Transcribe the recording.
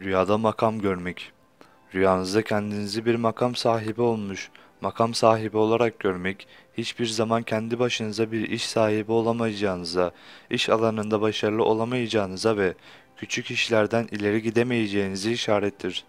Rüyada makam görmek. Rüyanızda kendinizi bir makam sahibi olmuş, makam sahibi olarak görmek, hiçbir zaman kendi başınıza bir iş sahibi olamayacağınıza, iş alanında başarılı olamayacağınıza ve küçük işlerden ileri gidemeyeceğinizi işarettir.